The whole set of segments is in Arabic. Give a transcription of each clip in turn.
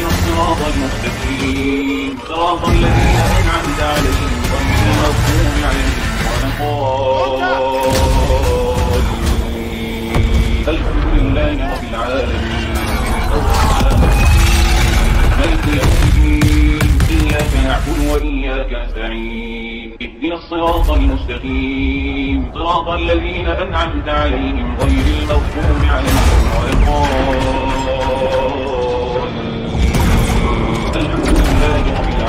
اهدنا الصراط المستقيم. صراط الذين أنعمت عليهم غير المغضوب عليهم ولا الحمد لله رب العالمين. يوم الدين إياك نعبد وإياك نستعين اهدنا الصراط المستقيم. صراط الذين أنعمت عليهم غير المغضوب عليهم ولا الضالين.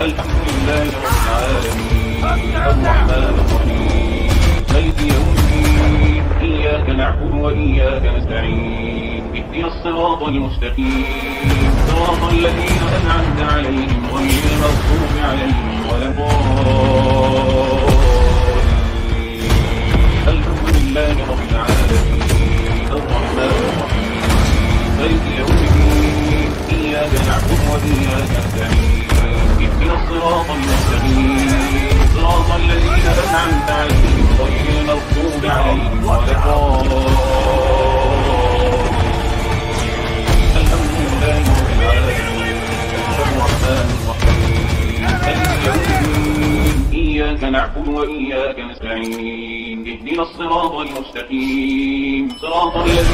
الحمد لله رب العالمين الرحمن الرحيم. مالك يوم إياك نعبد وإياك نستعين اهدنا الصراط المستقيم صراط الذين أنعمت عليهم غير عليهم ولا الحمد لله رب العالمين الرحمن الرحيم مالك يوم إياك نعبد وإياك نستعين اهدنا الصراط المستقيم. صراط الذين أنعمت عليهم غير المغضوب عليهم ولا الحمد لله رب العالمين الرحمن الرحيم مالك إياك نعبد وإياك نستعين. اهدنا الصراط المستقيم. صراط الذين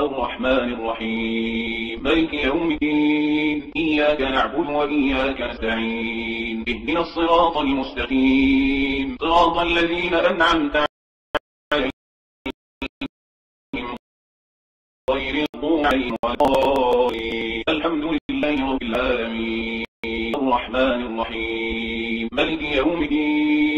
الرحمن الرحيم. ملك يوم الدين. إياك نعبد وإياك نستعين. اهدنا الصراط المستقيم. صراط الذين أنعمت عليهم غير المغضوب عليهم الحمد لله رب العالمين. الرحمن الرحيم. ملك يوم الدين.